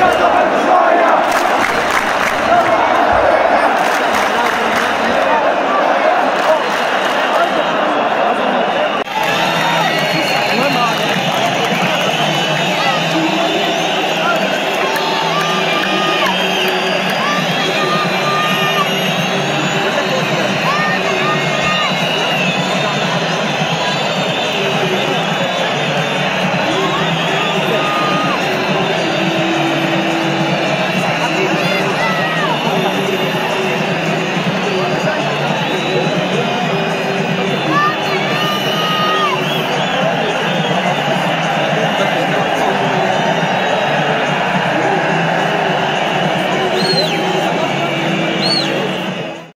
Let's go.